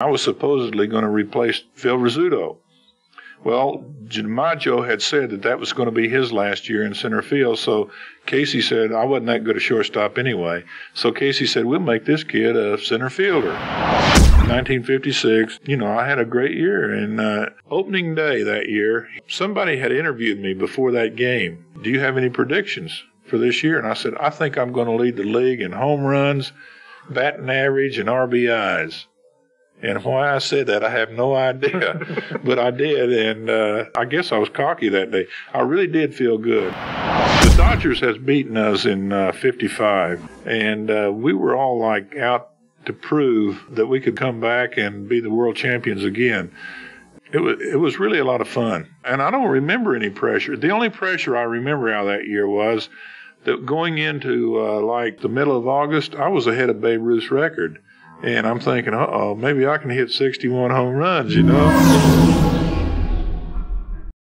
I was supposedly going to replace Phil Rizzuto. Well, DiMaggio had said that that was going to be his last year in center field. So Casey said, I wasn't that good a shortstop anyway. So Casey said, we'll make this kid a center fielder. 1956, you know, I had a great year. And uh, opening day that year, somebody had interviewed me before that game. Do you have any predictions for this year? And I said, I think I'm going to lead the league in home runs, batting average, and RBIs. And why I said that, I have no idea, but I did, and uh, I guess I was cocky that day. I really did feel good. The Dodgers has beaten us in uh, '55, and uh, we were all like out to prove that we could come back and be the world champions again. It was it was really a lot of fun, and I don't remember any pressure. The only pressure I remember out of that year was that going into uh, like the middle of August, I was ahead of Babe Ruth's record. And I'm thinking, uh oh, maybe I can hit 61 home runs, you know?